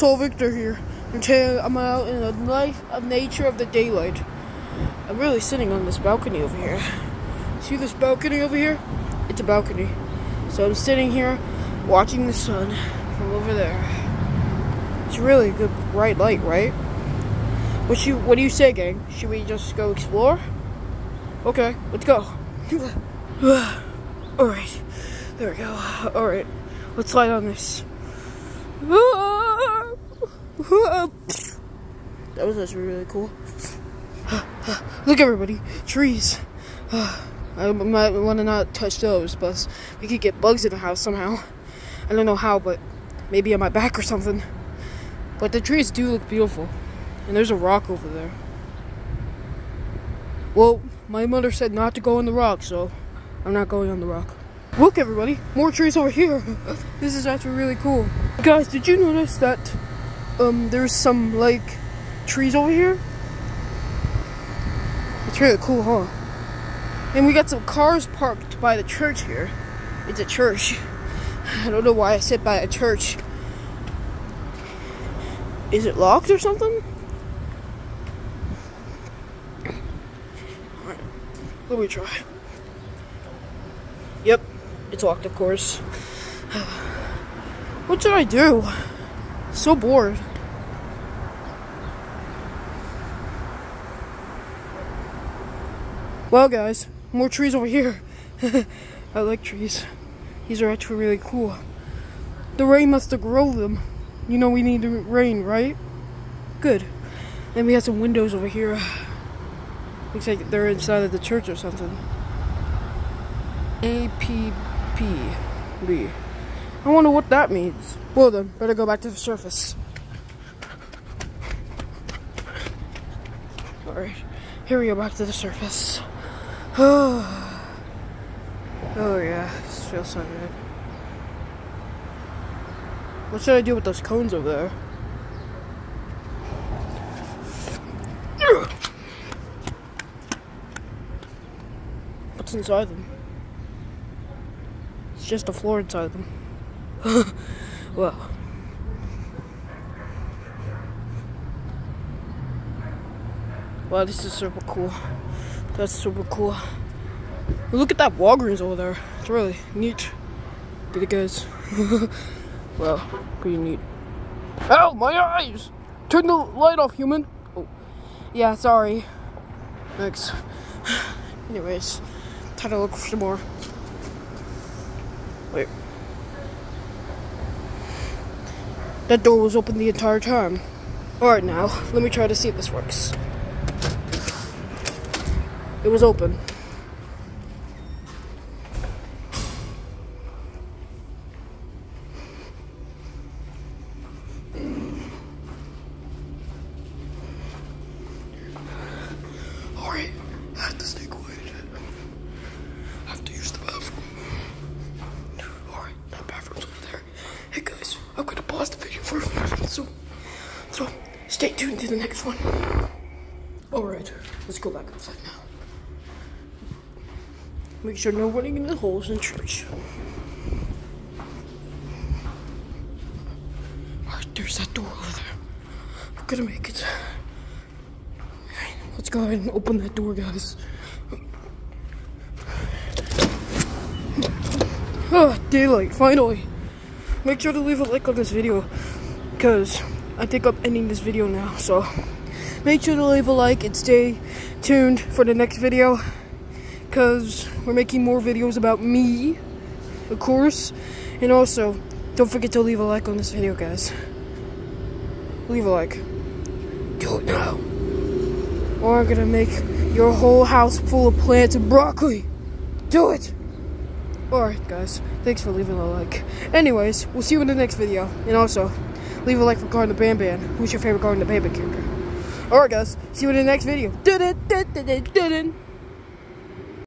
Tall Victor here. And today I'm out in the life of nature of the daylight. I'm really sitting on this balcony over here. See this balcony over here? It's a balcony. So I'm sitting here watching the sun from over there. It's really a good bright light, right? What you what do you say, gang? Should we just go explore? Okay, let's go. Alright. There we go. Alright. Let's slide on this. That was actually really cool. Look, everybody, trees. I might want to not touch those, but we could get bugs in the house somehow. I don't know how, but maybe on my back or something. But the trees do look beautiful. And there's a rock over there. Well, my mother said not to go on the rock, so I'm not going on the rock. Look, everybody, more trees over here. this is actually really cool. Guys, did you notice that um, there's some, like, trees over here? It's really cool, huh? And we got some cars parked by the church here. It's a church. I don't know why I said by a church. Is it locked or something? Alright, let me try. Yep, it's locked, of course. What should I do? So bored. Well, guys, more trees over here. I like trees. These are actually really cool. The rain must have grown them. You know we need the rain, right? Good. Then we have some windows over here. Looks like they're inside of the church or something. A P P B. I wonder what that means. Well then, better go back to the surface. Alright, here we go back to the surface. Oh, yeah, this feels so good. What should I do with those cones over there? What's inside them? It's just a floor inside them. well. Wow, this is super cool. That's super cool. Look at that Walgreens over there. It's really neat. Did it guys? well, pretty neat. Ow, my eyes! Turn the light off, human. Oh, yeah, sorry. Thanks. Anyways, time to look for some more. Wait. That door was open the entire time. Alright now, let me try to see if this works. It was open. Alright, I have to stay quiet. I have to use the bathroom. Alright, bathroom's over there. Hey guys, I'm gonna pause the video for a minutes, so, so stay tuned to the next one. Alright, let's go back outside now. Make sure no in the holes in church. Alright, there's that door over there. I'm gonna make it. Let's go ahead and open that door, guys. Oh, daylight, finally. Make sure to leave a like on this video because I think I'm ending this video now. So make sure to leave a like and stay tuned for the next video because we're making more videos about me, of course. And also, don't forget to leave a like on this video, guys. Leave a like. Do it now. Or I'm gonna make your whole house full of plants and broccoli. Do it! Alright, guys. Thanks for leaving a like. Anyways, we'll see you in the next video. And also, leave a like for Garten the Banban. Who's your favorite Garten the Banban character? Alright, guys. See you in the next video.